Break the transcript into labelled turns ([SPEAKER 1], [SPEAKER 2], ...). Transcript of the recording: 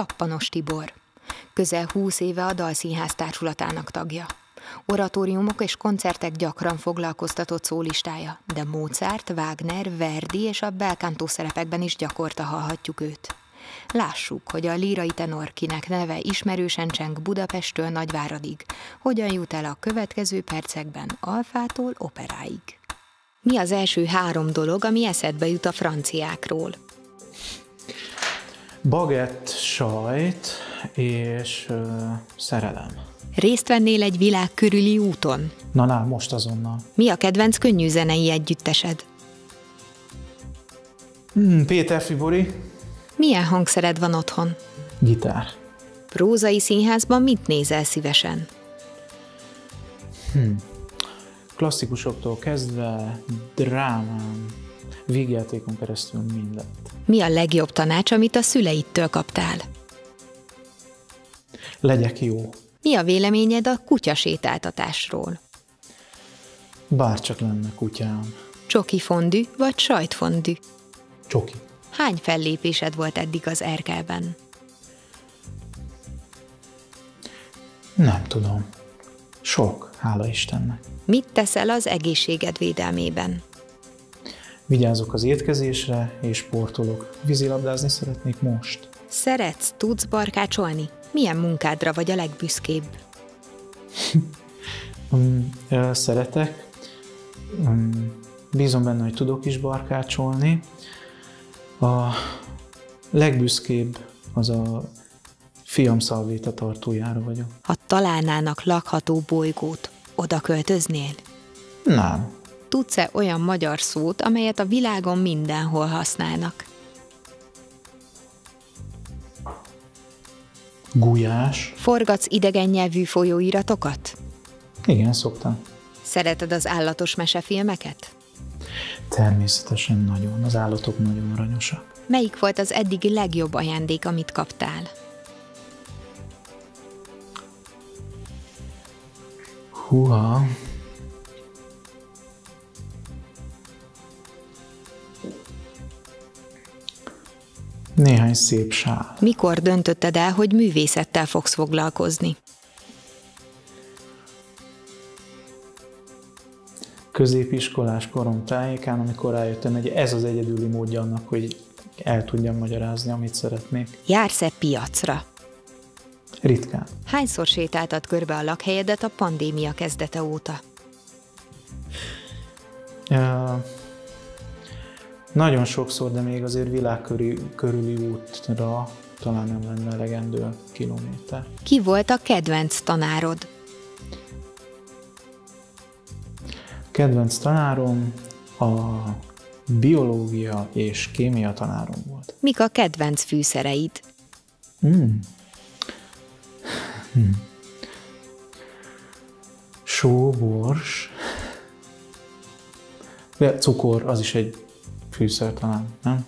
[SPEAKER 1] Szappanos Tibor. Közel húsz éve a Dalszínház társulatának tagja. Oratóriumok és koncertek gyakran foglalkoztatott szólistája, de Mozart, Wagner, Verdi és a belkántó szerepekben is gyakorta hallhatjuk őt. Lássuk, hogy a lírai tenor, kinek neve ismerősen cseng Budapesttől Nagyváradig, hogyan jut el a következő percekben alfától operáig. Mi az első három dolog, ami eszedbe jut a franciákról?
[SPEAKER 2] Bagett, sajt és uh, szerelem.
[SPEAKER 1] Részt vennél egy világ körüli úton?
[SPEAKER 2] Na, na, most azonnal.
[SPEAKER 1] Mi a kedvenc könnyű zenei együttesed?
[SPEAKER 2] Hmm, Péter Fibori.
[SPEAKER 1] Milyen hangszered van otthon?
[SPEAKER 2] Gitár.
[SPEAKER 1] Prózai színházban mit nézel szívesen?
[SPEAKER 2] Hmm. Klasszikusoktól kezdve, drámán, vígjátékon keresztül mindent.
[SPEAKER 1] Mi a legjobb tanács, amit a szüleittől kaptál?
[SPEAKER 2] Legyek jó.
[SPEAKER 1] Mi a véleményed a kutyasétáltatásról?
[SPEAKER 2] Bárcsak lenne kutyám.
[SPEAKER 1] Csoki fondű vagy sajtfondű?
[SPEAKER 2] Csoki.
[SPEAKER 1] Hány fellépésed volt eddig az Erkelben?
[SPEAKER 2] Nem tudom. Sok, hála Istennek.
[SPEAKER 1] Mit teszel az egészséged védelmében?
[SPEAKER 2] Vigyázok az étkezésre és sportolok. Vízilabdázni szeretnék most.
[SPEAKER 1] Szeretsz, tudsz barkácsolni? Milyen munkádra vagy a legbüszkébb?
[SPEAKER 2] um, szeretek. Um, bízom benne, hogy tudok is barkácsolni. A legbüszkébb az a fiam szalvéta tartójára vagyok.
[SPEAKER 1] Ha találnának lakható bolygót, oda költöznél?
[SPEAKER 2] Nem.
[SPEAKER 1] Tudsz-e olyan magyar szót, amelyet a világon mindenhol használnak?
[SPEAKER 2] Gulyás.
[SPEAKER 1] Forgatsz idegen nyelvű folyóiratokat?
[SPEAKER 2] Igen, szoktam.
[SPEAKER 1] Szereted az állatos mesefilmeket?
[SPEAKER 2] Természetesen nagyon. Az állatok nagyon aranyosak.
[SPEAKER 1] Melyik volt az eddigi legjobb ajándék, amit kaptál?
[SPEAKER 2] Húha. Néhány szép sál.
[SPEAKER 1] Mikor döntötted el, hogy művészettel fogsz foglalkozni?
[SPEAKER 2] Középiskolás korom tájékán, amikor rájöttem, hogy ez az egyedüli módja annak, hogy el tudjam magyarázni, amit szeretnék.
[SPEAKER 1] Jársz-e piacra?
[SPEAKER 2] Ritkán.
[SPEAKER 1] Hányszor sétáltad körbe a lakhelyedet a pandémia kezdete óta?
[SPEAKER 2] Uh, nagyon sokszor, de még azért világkörüli körüli útra talán nem lenne elegendő kilométer.
[SPEAKER 1] Ki volt a kedvenc tanárod?
[SPEAKER 2] Kedvenc tanárom a biológia és kémia tanárom volt.
[SPEAKER 1] Mik a kedvenc fűszereid?
[SPEAKER 2] Mm. Hmm. Só, bors, de cukor, az is egy fűszer talán, nem?